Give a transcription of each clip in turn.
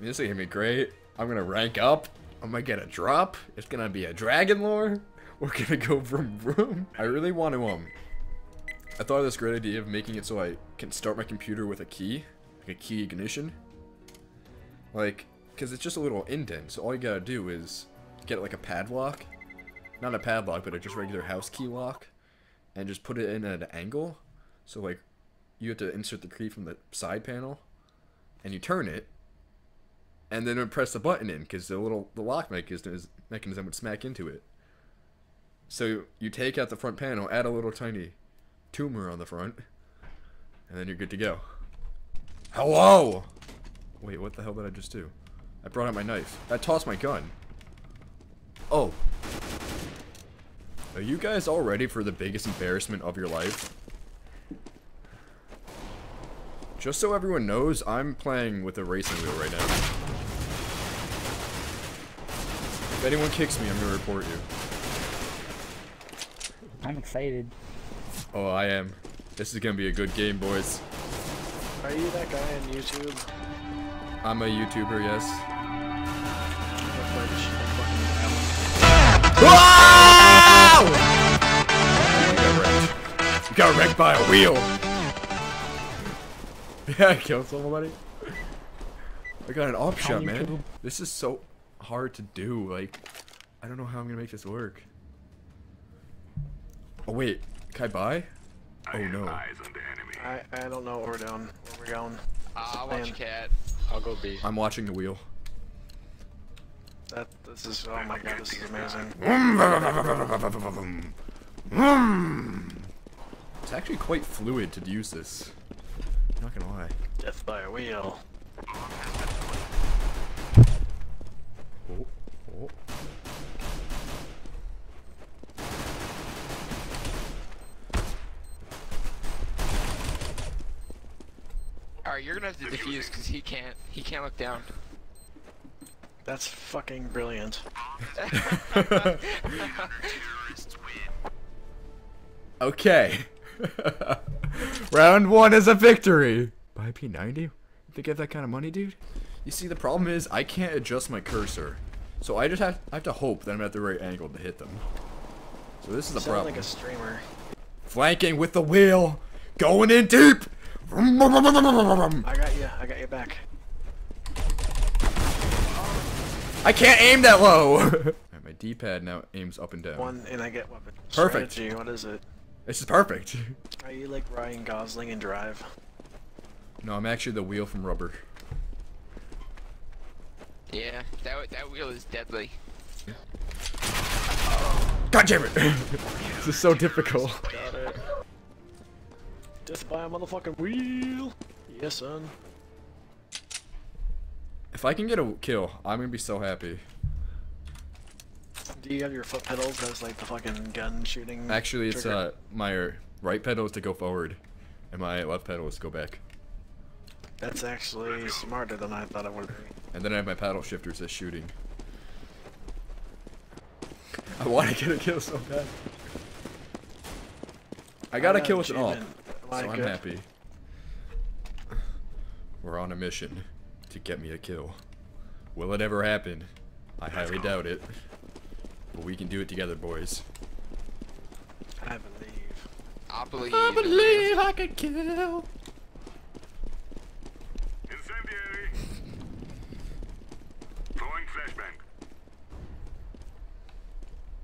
This is gonna be great. I'm gonna rank up. I'm gonna get a drop. It's gonna be a dragon lore. We're gonna go from room. I really want to, um, I thought of this great idea of making it so I can start my computer with a key, like a key ignition. Like, because it's just a little indent, so all you gotta do is get like a padlock. Not a padlock, but a just regular house key lock. And just put it in at an angle. So like, you have to insert the key from the side panel. And you turn it. And then press the button in, because the little, the lock mechanism, mechanism would smack into it. So you take out the front panel, add a little tiny tumor on the front, and then you're good to go. Hello! Wait, what the hell did I just do? I brought out my knife. I tossed my gun. Oh. Are you guys all ready for the biggest embarrassment of your life? Just so everyone knows, I'm playing with a racing wheel right now. If anyone kicks me, I'm gonna report you. I'm excited. Oh, I am. This is gonna be a good game, boys. Are you that guy on YouTube? I'm a YouTuber, yes. You got wrecked by a wheel. Yeah, I killed somebody. I got an op shot, man. This is so hard to do. Like, I don't know how I'm gonna make this work. Oh wait, can I buy? Oh no. I, I don't know what we're doing. Where we're going. Ah, I'll watch cat. I'll go B. I'm watching the wheel. That this is oh my god, this is amazing. It's actually quite fluid to use this. I'm not gonna lie. Death by a wheel. Oh, oh. Alright, you're gonna have to defuse because he can't. He can't look down. That's fucking brilliant. Okay. Round one is a victory. Buy P90? You think I have that kind of money, dude? You see, the problem is I can't adjust my cursor. So I just have, I have to hope that I'm at the right angle to hit them. So this is the Sound problem. like a streamer. Flanking with the wheel. Going in deep. I got you. I got you back. I can't aim that low. Alright, my D-pad now aims up and down. One and I get weapon. Perfect. Strategy, what is it? This is perfect. Are you like Ryan Gosling in Drive? No, I'm actually the wheel from rubber. Yeah, that that wheel is deadly. God damn it! this is so difficult. Got it. Death by a motherfucking wheel. Yes, son. If I can get a kill, I'm gonna be so happy. Do you have your foot pedals as like the fucking gun shooting? Actually, it's trigger? uh my right pedal is to go forward, and my left pedal is to go back. That's actually smarter than I thought it would be. And then I have my paddle shifters as shooting. I want to get a kill so bad. I got a kill with an AWP, Achievement. so I I'm good? happy. We're on a mission to get me a kill. Will it ever happen? I highly doubt it. But we can do it together, boys. I believe. I believe. I believe I can kill. Incendiary! Throwing flashbang.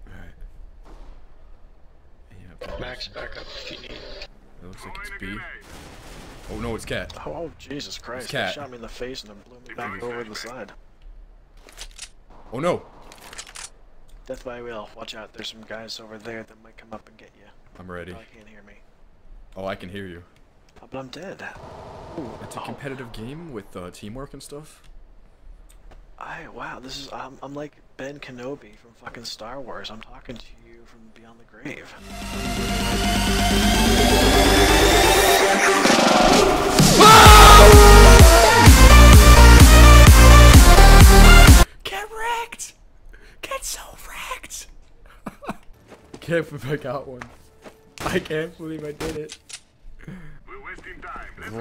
Alright. Yeah, Max backup if you need. it looks like it's a B. grenade. Oh no, it's cat. Oh, oh, Jesus Christ! cat. They shot me in the face and then blew me back over the side. Oh no! Death by wheel. Watch out. There's some guys over there that might come up and get you. I'm ready. Oh, I can't hear me. Oh, I can hear you. Oh, but I'm dead. It's a competitive game with uh, teamwork and stuff. I wow. This is I'm, I'm like Ben Kenobi from fucking Star Wars. I'm talking to you from beyond the grave. Can't believe I got one. I can't believe I did it. We're wasting time. Let's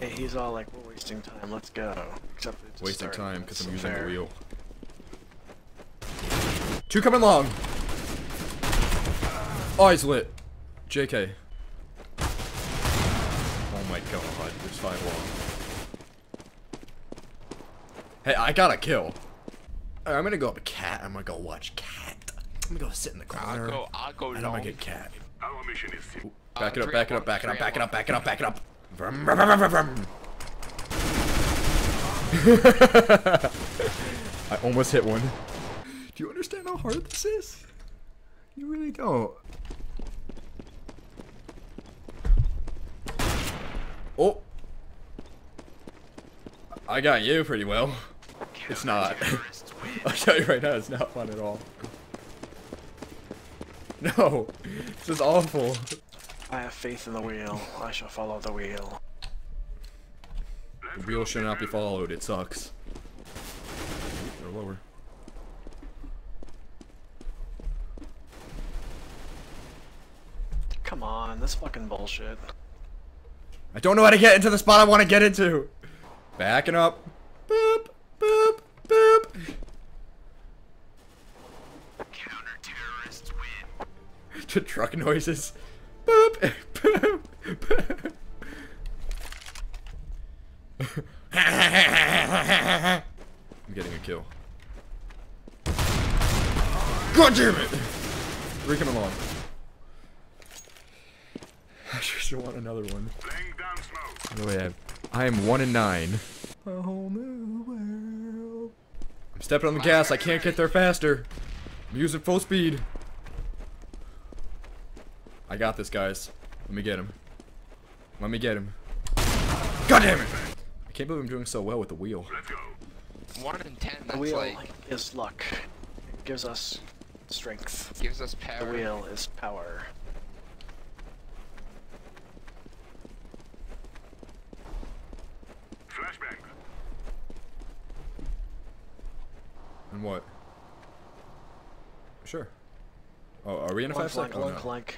Hey, he's all like, we're wasting time, let's go. Except it's Wasting time because I'm using fair. the wheel. Two coming long. Oh, he's lit. JK. Oh my god, there's five long. Hey, I got a kill. Alright, I'm gonna go up a cat. I'm gonna go watch cat. I'm gonna go sit in the I'll corner. go. I'll go. and I'm long. gonna get cat. Our mission is simple. Back it up, back it up, back it up, back it up, back it up, back it up, back it up. Vroom, vroom, vroom, vroom, vroom. I almost hit one. Do you understand how hard this is? You really don't. Oh. I got you pretty well. It's not. I'll tell you right now, it's not fun at all. No, this is awful. I have faith in the wheel. I shall follow the wheel. The wheel should not be followed. It sucks. They're lower. Come on, this fucking bullshit. I don't know how to get into the spot I want to get into. Backing up. Boop, boop, boop. Counter terrorists win. To truck noises. Boop, boop, boop. I'm getting a kill. God damn it! Three coming along. I sure want another one. Smoke. What do I am one in nine. A whole new world. I'm stepping on the gas. I can't get there faster. I'm using full speed. I got this, guys. Let me get him. Let me get him. God damn it! I can't believe I'm doing so well with the wheel. Let's go. One in ten. The wheel like is luck. It gives us strength. gives us power. The power. wheel is power. Flashbang. And what? Sure. Oh, are we in a One five flank, second? Oh, one no. flank.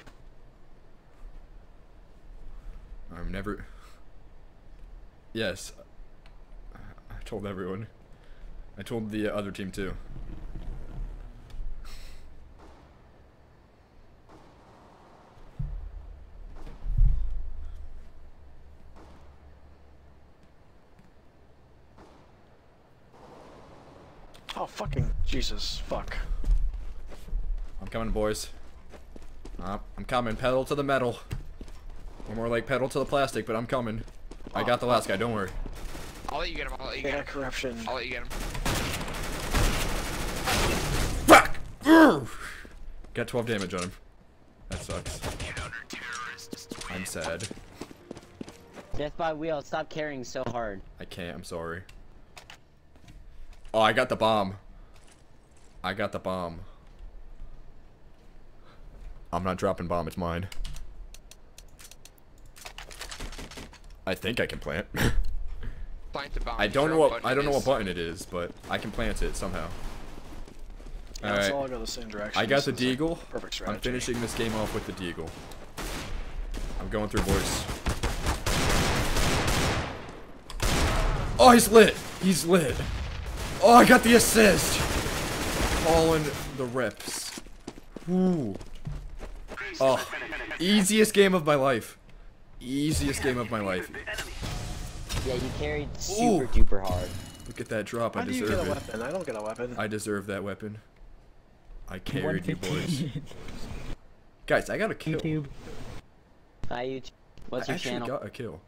I'm never. Yes. I told everyone. I told the other team too. Oh fucking Jesus, fuck. I'm coming, boys. Uh, I'm coming. Pedal to the metal. Or more like pedal to the plastic, but I'm coming. I got the last guy. Don't worry. I'll let you get him. I'll let you They get him. corruption. I'll let you get him. Fuck! Got 12 damage on him. That sucks. Counter terrorists win. I'm sad. Death by wheel, stop carrying so hard. I can't. I'm sorry. Oh, I got the bomb. I got the bomb. I'm not dropping bomb. It's mine. I think I can plant. Plant the bomb. I don't know what button I don't know what button it is, but I can plant it somehow. Yeah, let's Alright. all go the same direction. I got the This is, like, deagle. Perfect strategy. I'm finishing this game off with the deagle. I'm going through, boys. Oh, he's lit. He's lit. Oh, I got the assist. Calling the reps. Ooh. Oh, easiest game of my life. Easiest game of my life. Yeah, you carried super Ooh. duper hard. Look at that drop. I How do you get deserve a it. weapon? I don't get a weapon. I deserve that weapon. I carried you, boys. Guys, I got a kill. YouTube. Hi, YouTube. What's I your actually channel? got a kill.